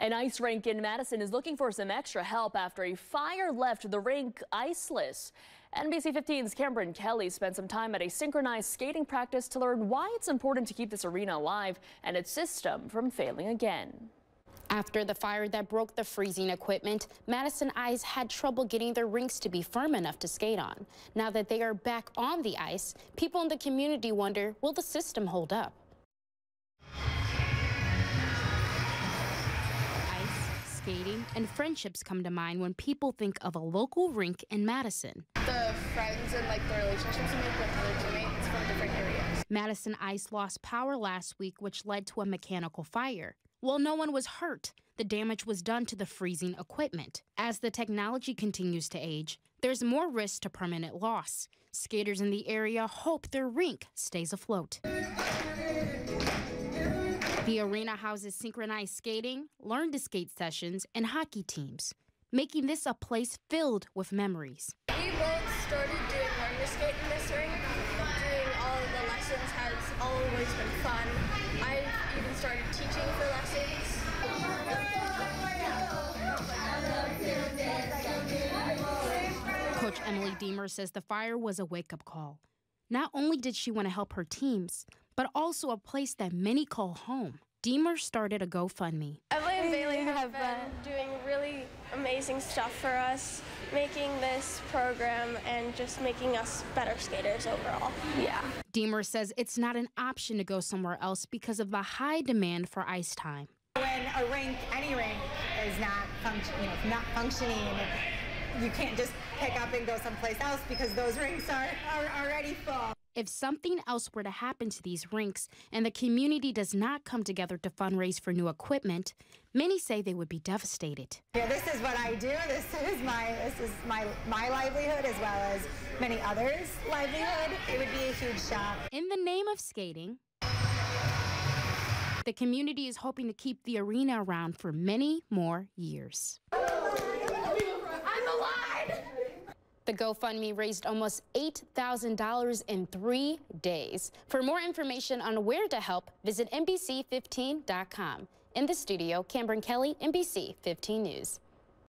An ice rink in Madison is looking for some extra help after a fire left the rink iceless. NBC 15's Cameron Kelly spent some time at a synchronized skating practice to learn why it's important to keep this arena alive and its system from failing again. After the fire that broke the freezing equipment, Madison Ice had trouble getting their rinks to be firm enough to skate on. Now that they are back on the ice, people in the community wonder, will the system hold up? And friendships come to mind when people think of a local rink in Madison. The friends and like the relationships you make with other teammates from different areas. Madison Ice lost power last week, which led to a mechanical fire. While no one was hurt, the damage was done to the freezing equipment. As the technology continues to age, there's more risk to permanent loss. Skaters in the area hope their rink stays afloat. The arena houses synchronized skating, learn to skate sessions, and hockey teams, making this a place filled with memories. We both started doing learn to skate in this ring. Doing all of the lessons has always been fun. I've even started teaching for lessons. Coach Emily Deemer says the fire was a wake up call. Not only did she want to help her teams, but also a place that many call home. Deemer started a GoFundMe. Emily and Bailey have been doing really amazing stuff for us, making this program and just making us better skaters overall. Yeah. Deemer says it's not an option to go somewhere else because of the high demand for ice time. When a rink, any rink, is not, function, you know, not functioning, you can't just pick up and go someplace else because those rinks are, are already full. If something else were to happen to these rinks and the community does not come together to fundraise for new equipment, many say they would be devastated. Yeah, this is what I do. This is my this is my my livelihood as well as many others' livelihood. It would be a huge shock. In the name of skating, the community is hoping to keep the arena around for many more years. The GoFundMe raised almost $8,000 in three days. For more information on where to help, visit NBC15.com. In the studio, Cameron Kelly, NBC 15 News.